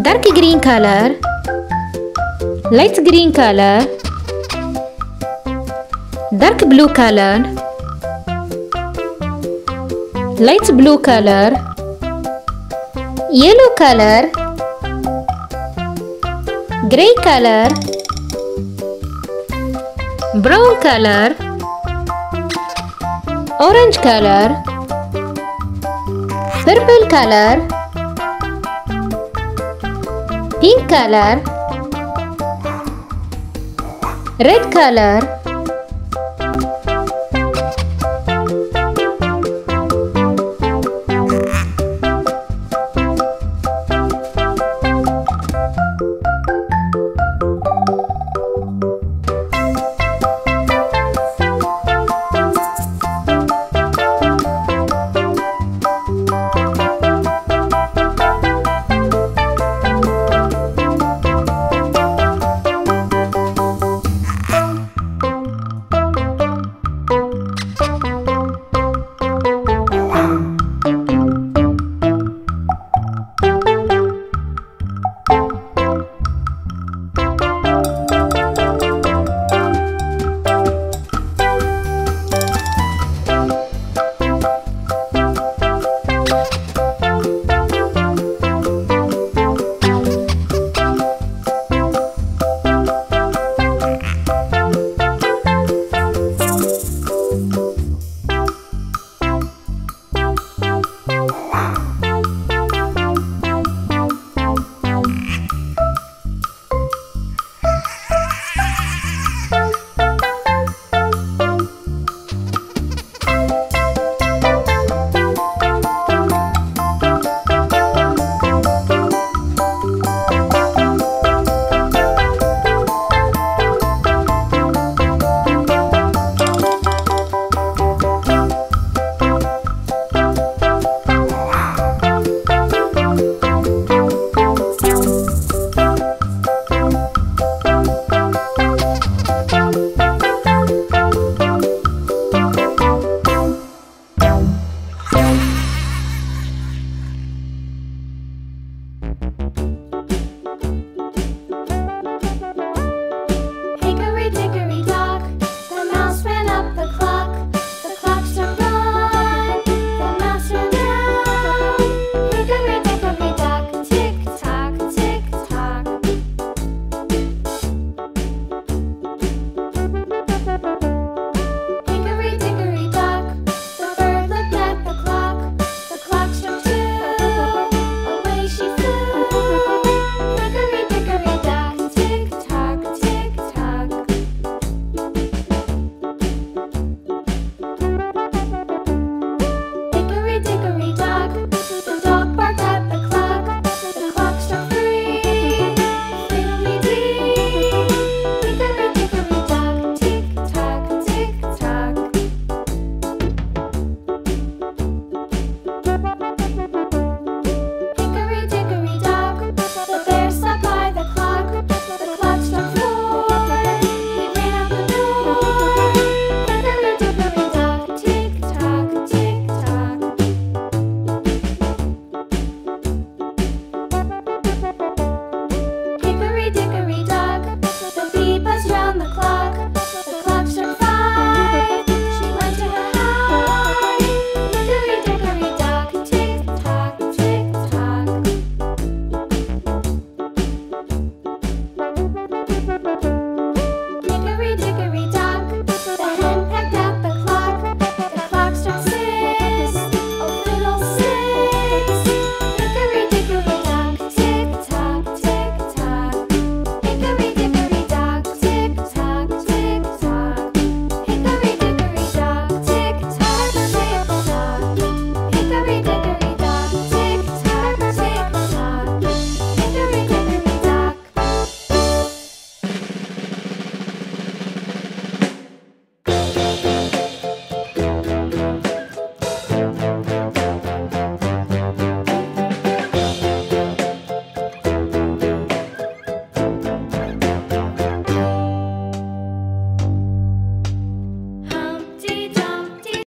dark green color. Light green color. Dark blue color. Light blue color. Yellow color. Gray color. Brown color. Orange color. Purple color pink color red color